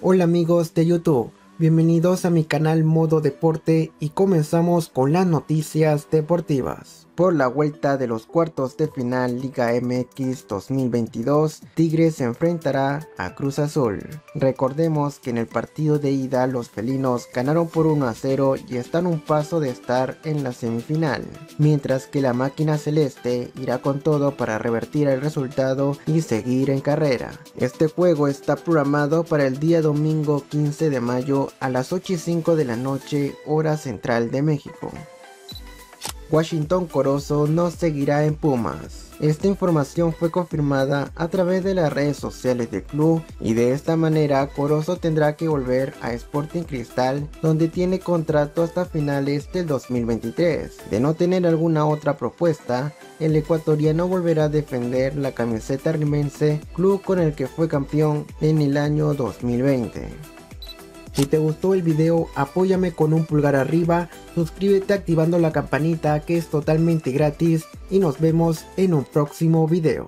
Hola amigos de YouTube, bienvenidos a mi canal Modo Deporte y comenzamos con las noticias deportivas. Por la vuelta de los cuartos de final Liga MX 2022, Tigres se enfrentará a Cruz Azul. Recordemos que en el partido de ida los felinos ganaron por 1 a 0 y están un paso de estar en la semifinal, mientras que la máquina celeste irá con todo para revertir el resultado y seguir en carrera. Este juego está programado para el día domingo 15 de mayo a las 8 y 5 de la noche hora central de México. Washington Corozo no seguirá en Pumas. Esta información fue confirmada a través de las redes sociales del club y de esta manera Corozo tendrá que volver a Sporting Cristal donde tiene contrato hasta finales del 2023. De no tener alguna otra propuesta, el ecuatoriano volverá a defender la camiseta rimense, club con el que fue campeón en el año 2020. Si te gustó el video, apóyame con un pulgar arriba, suscríbete activando la campanita que es totalmente gratis y nos vemos en un próximo video.